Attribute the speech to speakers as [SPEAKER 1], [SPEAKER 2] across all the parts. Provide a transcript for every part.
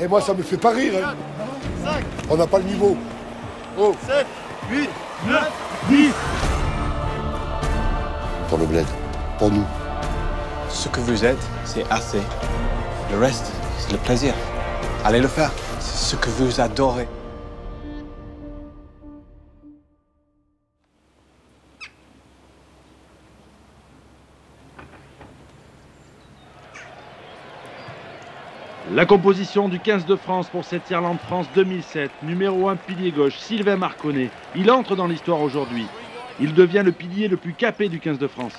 [SPEAKER 1] Et moi, ça me fait pas rire. hein. On n'a pas le niveau. Oh,
[SPEAKER 2] 7, 8, 9, 10
[SPEAKER 1] pour le bled. Pour nous.
[SPEAKER 3] Ce que vous êtes, c'est assez. Le reste, c'est le plaisir. Allez le faire. C'est ce que vous adorez.
[SPEAKER 2] La composition du 15 de France pour cette Irlande-France 2007. Numéro 1 pilier gauche, Sylvain Marconnet. Il entre dans l'histoire aujourd'hui. Il devient le pilier le plus capé du 15 de France.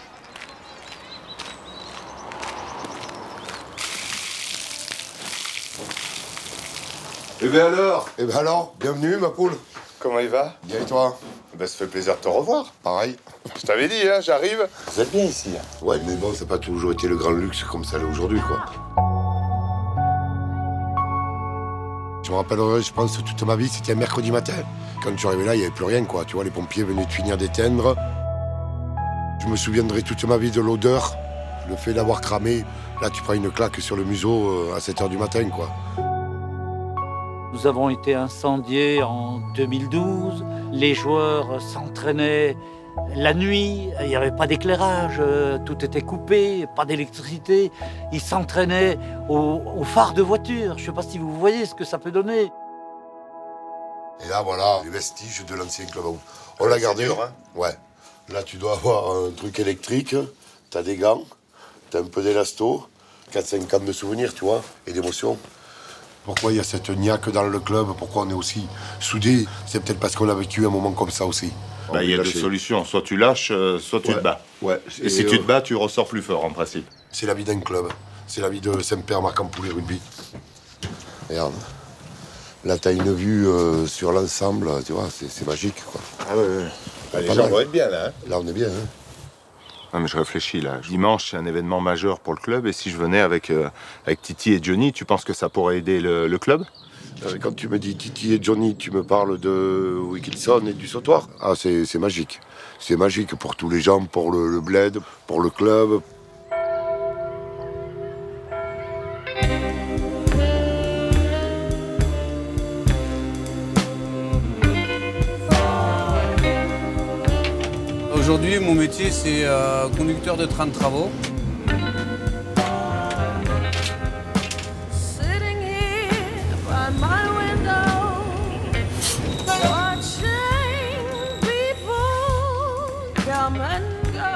[SPEAKER 4] Eh bien alors?
[SPEAKER 1] Eh ben alors, bienvenue ma poule.
[SPEAKER 4] Comment il va?
[SPEAKER 1] Bien et toi?
[SPEAKER 4] Ben ça fait plaisir de te revoir.
[SPEAKER 1] Pareil.
[SPEAKER 4] Je t'avais dit, hein, j'arrive. Vous êtes bien ici. hein
[SPEAKER 1] Ouais, mais bon, ça n'a pas toujours été le grand luxe comme ça l'est aujourd'hui, quoi. Je me rappellerai, je pense, toute ma vie, c'était un mercredi matin. Quand je suis arrivé là, il n'y avait plus rien, quoi. Tu vois, les pompiers venaient de finir d'éteindre. Je me souviendrai toute ma vie de l'odeur, le fait d'avoir cramé. Là, tu prends une claque sur le museau euh, à 7 h du matin, quoi.
[SPEAKER 5] Nous avons été incendiés en 2012. Les joueurs s'entraînaient la nuit. Il n'y avait pas d'éclairage. euh, Tout était coupé, pas d'électricité. Ils s'entraînaient au, au phare de voiture. Je ne sais pas si vous voyez ce que ça peut donner.
[SPEAKER 1] Et là, voilà, les vestiges de l'ancien club. On l'a gardé.
[SPEAKER 4] dur, hein
[SPEAKER 1] Ouais. Là, tu dois avoir un truc électrique, t'as des gants, t'as un peu d'élasto, 4-5 ans de souvenirs, tu vois, et d'émotions. Pourquoi il y a cette niaque dans le club? Pourquoi on est aussi soudés? C'est peut-être parce qu'on a vécu un moment comme ça aussi.
[SPEAKER 4] Bah, il y a deux solutions. Soit tu lâches, euh, soit tu
[SPEAKER 1] Ouais.
[SPEAKER 4] te bats.
[SPEAKER 1] Ouais.
[SPEAKER 4] Et, si
[SPEAKER 1] euh,
[SPEAKER 4] tu te bats, tu ressors plus fort en principe.
[SPEAKER 1] C'est la vie d'un club. C'est la vie de Saint-Père Marc-en-Poulet Rugby. Regarde. Là, t'as une vue euh, sur l'ensemble, tu vois, c'est magique, quoi.
[SPEAKER 4] Ah ouais, ouais.
[SPEAKER 1] les gens vont
[SPEAKER 4] être bien là. hein.
[SPEAKER 1] Là, on est bien, hein.
[SPEAKER 4] Ah, mais je réfléchis là. Dimanche, c'est un événement majeur pour le club. Et si je venais avec, euh, avec Titi et Johnny, tu penses que ça pourrait aider le, le club?
[SPEAKER 1] Euh, Quand tu me dis Titi et Johnny, tu me parles de Wilkinson et du sautoir. Ah, c'est magique. C'est magique pour tous les gens, pour le, le bled, pour le club.
[SPEAKER 6] Aujourd'hui, mon métier, c'est euh, conducteur de train de travaux.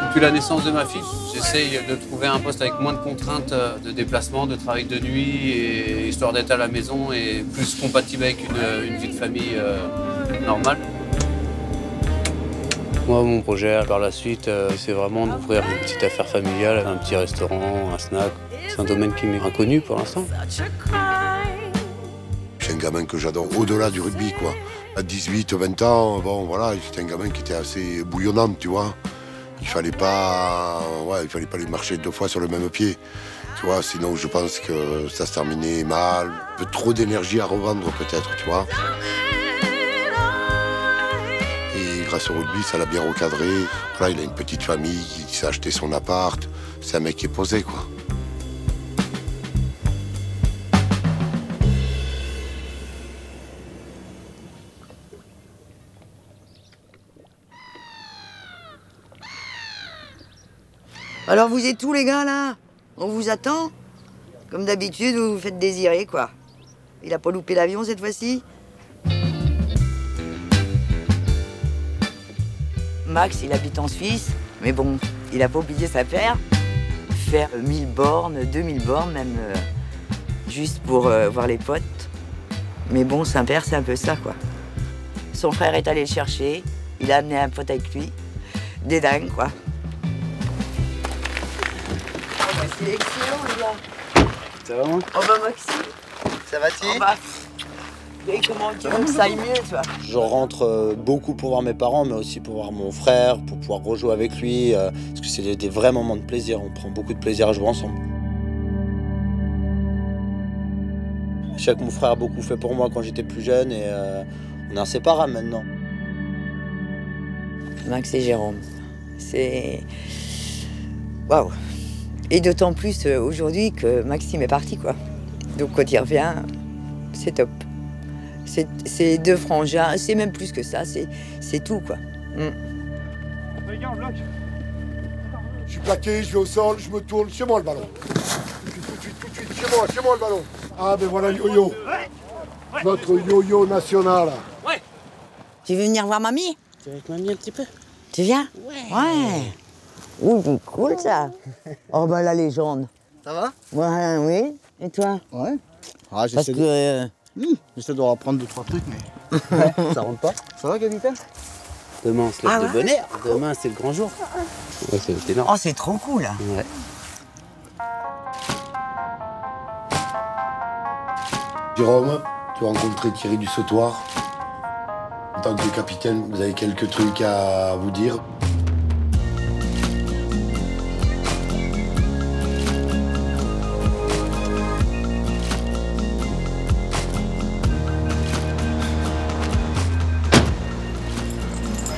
[SPEAKER 6] Depuis la naissance de ma fille, j'essaye de trouver un poste avec moins de contraintes euh, de déplacement, de travail de nuit, et histoire d'être à la maison et plus compatible avec une, une vie de famille euh, normale. Moi, mon projet par la suite, euh, c'est vraiment d'ouvrir une petite affaire familiale, un petit restaurant, un snack. C'est un domaine qui m'est inconnu pour l'instant.
[SPEAKER 1] Gamin que j'adore, au-delà du rugby, quoi. À 18, 20 ans, bon, voilà, c'était un gamin qui était assez bouillonnant, tu vois. Il fallait pas, ouais, il fallait pas lui marcher deux fois sur le même pied. Tu vois, sinon je pense que ça se terminait mal. Trop d'énergie à revendre peut-être, tu vois. Et grâce au rugby, ça l'a bien recadré. Voilà, il a une petite famille, il s'est acheté son appart. C'est un mec qui est posé, quoi.
[SPEAKER 7] Alors vous êtes tous les gars là? On vous attend? Comme d'habitude, vous vous faites désirer quoi. Il a pas loupé l'avion cette fois-ci? Max, il habite en Suisse, mais bon, il a pas oublié sa paire. Faire 1000 bornes, 2000 bornes même, euh, juste pour euh, voir les potes. Mais bon, Saint-Père, c'est un peu ça quoi. Son frère est allé le chercher, il a amené un pote avec lui. Des dingues quoi. C'est excellent, les gars.
[SPEAKER 6] Ça va, moi
[SPEAKER 7] Oh bah Maxime.
[SPEAKER 8] Ça va-t-il
[SPEAKER 7] Oh bah. Et comment tu veux que ça aille mieux, toi
[SPEAKER 8] Je rentre euh, beaucoup pour voir mes parents, mais aussi pour voir mon frère, pour pouvoir rejouer avec lui, euh, parce que c'est des, des vrais moments de plaisir. On prend beaucoup de plaisir à jouer ensemble. Je sais que mon frère a beaucoup fait pour moi quand j'étais plus jeune et euh, on est inséparables maintenant.
[SPEAKER 7] Max et Jérôme. C'est. Waouh Et d'autant plus euh, aujourd'hui que Maxime est parti, quoi. Donc quand il revient, c'est top. C'est deux frangins, c'est même plus que ça, c'est tout quoi. Mm.
[SPEAKER 1] Je suis plaqué, je vais au sol, je me tourne, c'est moi le ballon. Tout de suite, tout de suite, tout de suite, c'est moi, c'est moi le ballon. Ah ben voilà yo-yo. Notre yo-yo national.
[SPEAKER 7] Tu veux venir voir mamie?
[SPEAKER 9] Tu veux avec mamie un petit peu?
[SPEAKER 7] Tu viens? Ouais. Ouh, c'est cool ça. Oh bah la légende.
[SPEAKER 9] Ça va?
[SPEAKER 7] Ouais, oui. Et toi?
[SPEAKER 9] Ouais. Ah,
[SPEAKER 7] Parce
[SPEAKER 9] j'essaie
[SPEAKER 7] que
[SPEAKER 9] de...
[SPEAKER 7] euh,
[SPEAKER 9] Hmm, j'essaie de reprendre deux, trois trucs, mais ça rentre pas. Ça va, capitaine
[SPEAKER 6] Demain, on se lève
[SPEAKER 7] Ah
[SPEAKER 6] de
[SPEAKER 7] ouais?
[SPEAKER 6] bonne heure. Demain, c'est le grand jour. Ouais, c'est énorme.
[SPEAKER 7] oh c'est trop cool.
[SPEAKER 6] Ouais.
[SPEAKER 1] Jérôme, tu as rencontré Thierry du Sautoir. En tant que capitaine, vous avez quelques trucs à vous dire.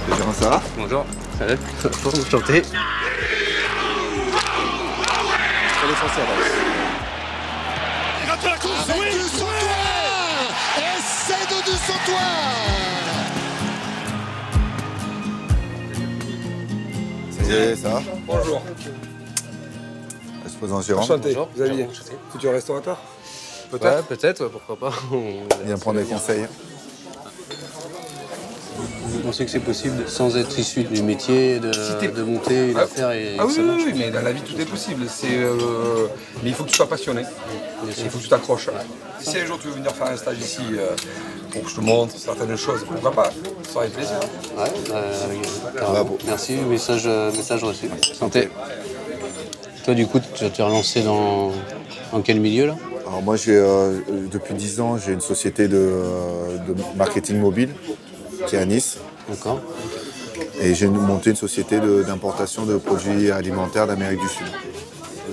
[SPEAKER 4] Jérôme, ça va
[SPEAKER 6] Bonjour. Salut. Enchanté.
[SPEAKER 3] C'est l'essentiel.
[SPEAKER 4] Salut, ça va
[SPEAKER 10] Bonjour.
[SPEAKER 4] Je se présente Jérôme.
[SPEAKER 10] Enchanté. Xavier, futur restaurateur
[SPEAKER 6] Ouais,
[SPEAKER 10] Peut-être
[SPEAKER 6] peut-être, ouais, pourquoi pas. On-
[SPEAKER 4] Viens prendre des conseils.
[SPEAKER 6] Pensez que c'est possible, sans être issu du métier, de, de monter une
[SPEAKER 10] Ah,
[SPEAKER 6] affaire et
[SPEAKER 10] Ah oui,
[SPEAKER 6] ça
[SPEAKER 10] oui, oui, mais dans la vie tout est possible. C'est, euh, Mais il faut que tu sois passionné. Il faut que tu t'accroches. Si un jour tu veux venir faire un stage ici euh, pour que je te montre certaines choses, pourquoi pas? Ça ferait plaisir.
[SPEAKER 6] Ouais, bah, carrément. Merci, message, euh, message reçu. Santé. Toi, du coup, tu t'es relancé dans, dans quel milieu là?
[SPEAKER 4] Alors moi, j'ai, euh, depuis 10 ans, j'ai une société de, euh, de marketing mobile qui est à Nice.
[SPEAKER 6] D'accord.
[SPEAKER 4] Et j'ai monté une société d'importation de, produits alimentaires d'Amérique du Sud.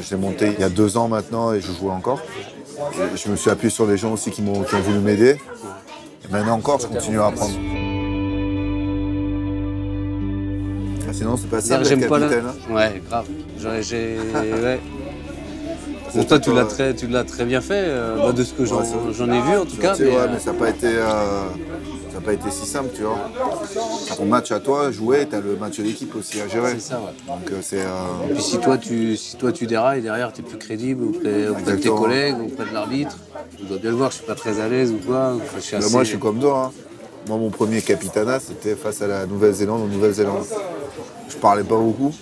[SPEAKER 4] Je l'ai monté il y a deux ans maintenant et je joue encore. Et je me suis appuyé sur des gens aussi qui, ont voulu m'aider. Et maintenant encore, je continue à apprendre. Ah, sinon, c'est pas ça,
[SPEAKER 6] J'aime pas la...
[SPEAKER 4] capitaine. hein.
[SPEAKER 6] Ouais, grave. J'ai... j'ai- ouais. Bon, toi, tu l'as très, tu l'as très bien fait, euh, bah, de ce que j'en,
[SPEAKER 4] Ouais,
[SPEAKER 6] ai vu en tout cas. Mais,
[SPEAKER 4] ouais,
[SPEAKER 6] euh,
[SPEAKER 4] mais ça n'a pas été, euh, ça a pas été si simple, tu vois. Ton match à toi, jouer, t'as le match de l'équipe aussi à gérer.
[SPEAKER 6] C'est ça, ouais.
[SPEAKER 4] Donc c'est.
[SPEAKER 6] Et puis si toi tu, si toi tu dérailles, derrière tu es plus crédible auprès, auprès de tes collègues, auprès de l'arbitre. Tu dois bien le voir, je suis pas très à l'aise ou quoi. Enfin, je suis
[SPEAKER 4] bah,
[SPEAKER 6] assez-
[SPEAKER 4] Moi, je suis comme toi. hein. Moi, mon premier capitanat, c'était face à la Nouvelle-Zélande en Nouvelle-Zélande. Je parlais pas beaucoup.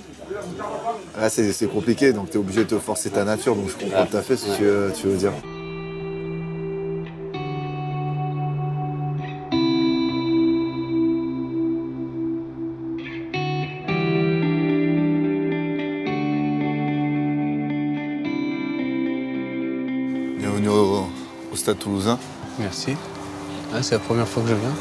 [SPEAKER 4] Là, c'est compliqué, donc tu es obligé de te forcer ta nature. Donc, je comprends tout à fait ce que tu veux- tu veux dire. Bienvenue au, au Stade Toulousain.
[SPEAKER 6] Merci. Ah, c'est la première fois que je viens.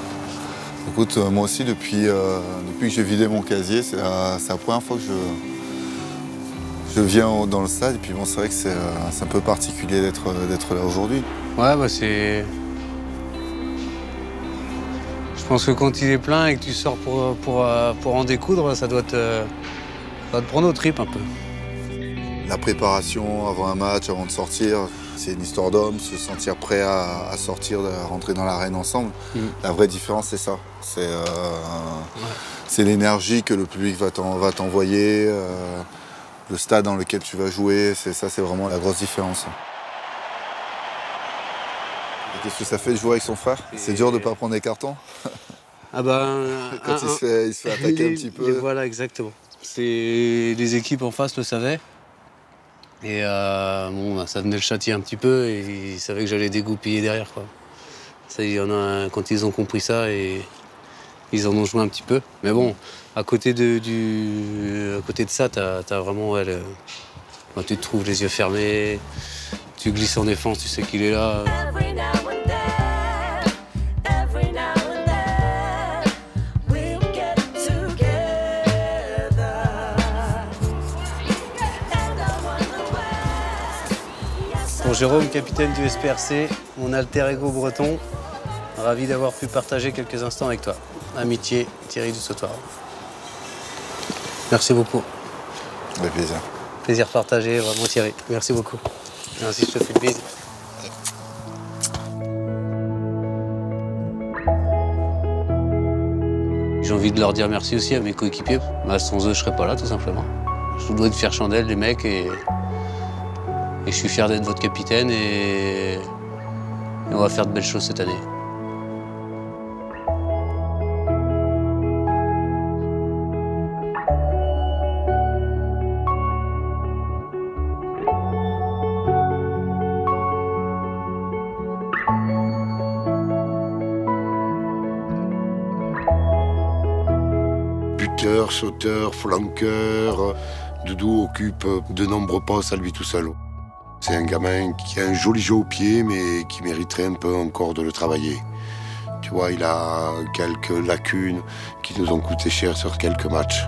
[SPEAKER 4] Écoute, euh, moi aussi, depuis, euh, depuis que j'ai vidé mon casier, c'est la, première fois que je, je viens dans le stade. Et puis bon, c'est vrai que c'est euh, un peu particulier d'être là aujourd'hui.
[SPEAKER 6] Ouais, bah c'est. Je pense que quand il est plein et que tu sors pour, pour, pour en découdre, ça doit te, ça doit te prendre au trip un peu.
[SPEAKER 4] La préparation avant un match, avant de sortir, c'est une histoire d'homme, se sentir prêt à, à sortir, à rentrer dans l'arène ensemble.
[SPEAKER 6] Mhm.
[SPEAKER 4] La vraie différence, c'est ça. C'est euh, l'énergie que le public va t'en- va t'envoyer, euh, le stade dans lequel tu vas jouer. C'est ça, c'est vraiment la grosse différence. Qu'est-ce que ça fait de jouer avec son frère? C'est dur de ne pas prendre des cartons?
[SPEAKER 6] Ah bah.
[SPEAKER 4] Quand
[SPEAKER 6] un-
[SPEAKER 4] il, se fait, il se fait attaquer un petit
[SPEAKER 6] les-
[SPEAKER 4] peu.
[SPEAKER 6] Voilà, exactement. C'est les équipes en face le savaient. Et euh, bon, bah, ça venait le châtier un petit peu et ils savaient que j'allais dégoupiller derrière. Quoi. Ça, en quand ils ont compris ça et ils en ont joué un petit peu. Mais bon, à côté de, du, à côté de ça, tu as, vraiment. tu te trouves les yeux fermés, tu glisses en défense, tu sais qu'il est là. Pour Jérôme, capitaine du SPRC, mon alter ego breton, ravi d'avoir pu partager quelques instants avec toi. Amitié, Thierry du Sautoir. Merci beaucoup.
[SPEAKER 4] Avec plaisir.
[SPEAKER 6] Plaisir partagé, vraiment Thierry. Merci beaucoup. Merci, je te fais une. J'ai envie de leur dire merci aussi à mes coéquipiers. Sans eux, je serais pas là, tout simplement. Je dois de faire chandelle, les mecs, et et je suis fier d'être votre capitaine, et... on va faire de belles choses cette année.
[SPEAKER 1] Buteur, sauteur, flanqueur. Doudou occupe de nombreux postes à lui tout seul. C'est un gamin qui a un joli jeu au pied, mais qui mériterait un peu encore de le travailler. Tu vois, il a quelques lacunes qui nous ont coûté cher sur quelques matchs.